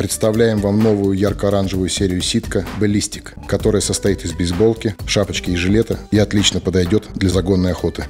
представляем вам новую ярко-оранжевую серию ситка «Баллистик», которая состоит из бейсболки, шапочки и жилета и отлично подойдет для загонной охоты.